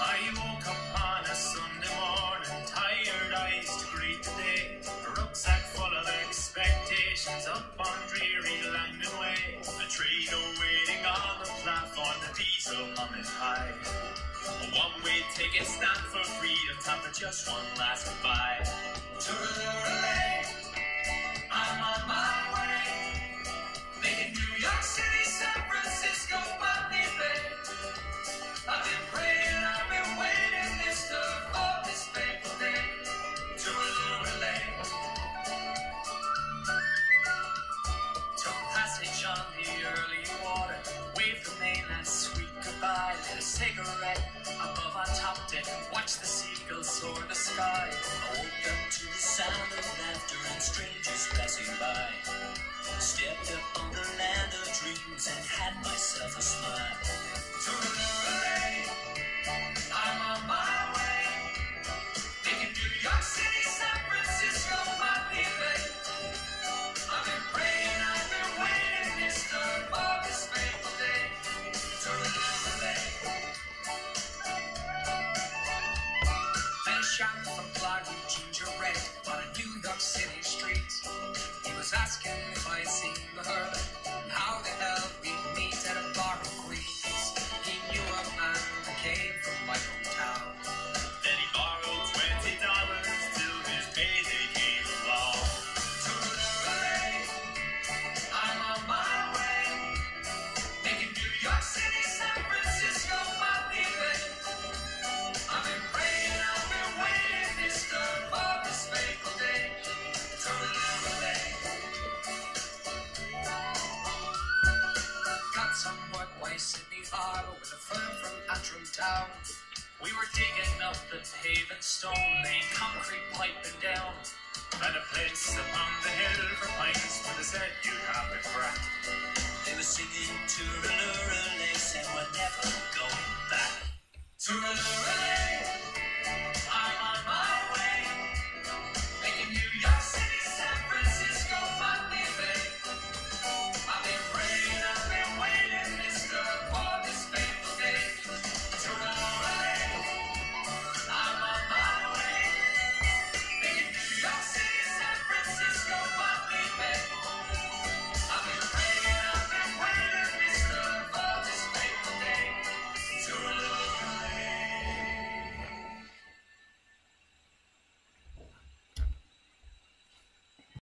I woke up on a Sunday morning, tired eyes to greet the day. A rucksack full of expectations up on dreary Langdon Way. A trader waiting on the platform, the diesel humming high. A one-way ticket stand for freedom, time for just one last goodbye. Cigarette above our top deck, watched the seagulls soar the sky. I seen the hermit how the Work by Sydney Harbour with a firm from Antrim Town. We were digging up the paving stone, laying concrete piping down. Found a place upon the hill for pines